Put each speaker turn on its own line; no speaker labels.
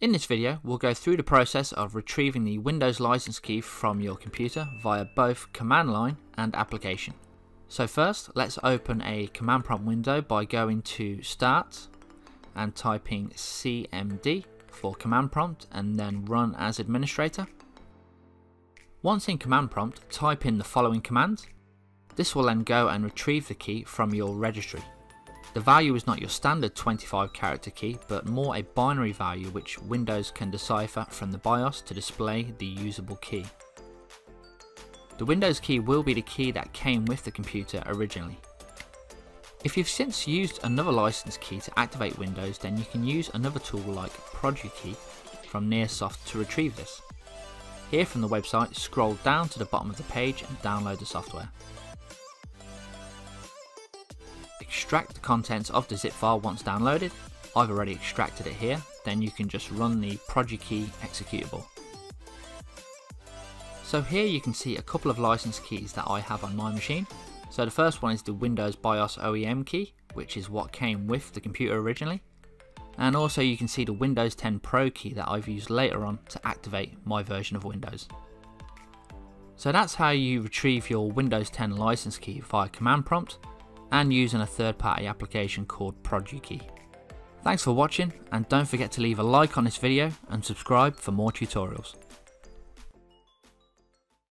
In this video, we'll go through the process of retrieving the Windows license key from your computer via both command line and application. So first, let's open a command prompt window by going to Start and typing CMD for command prompt and then run as administrator. Once in command prompt, type in the following command. This will then go and retrieve the key from your registry. The value is not your standard 25 character key, but more a binary value which Windows can decipher from the BIOS to display the usable key. The Windows key will be the key that came with the computer originally. If you've since used another license key to activate Windows, then you can use another tool like ProduKey from NirSoft to retrieve this. Here from the website, scroll down to the bottom of the page and download the software. Extract the contents of the zip file once downloaded. I've already extracted it here, then you can just run the ProduKey executable. So here you can see a couple of license keys that I have on my machine. So the first one is the Windows BIOS OEM key, which is what came with the computer originally. And also you can see the Windows 10 Pro key that I've used later on to activate my version of Windows. So that's how you retrieve your Windows 10 license key via command prompt and using a third party application called ProduKey. Thanks for watching and don't forget to leave a like on this video and subscribe for more tutorials.